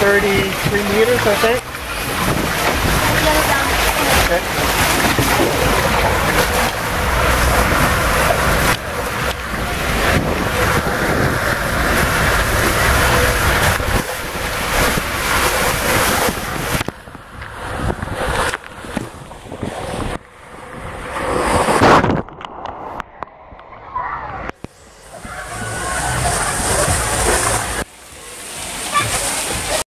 33 meters, I think. Okay.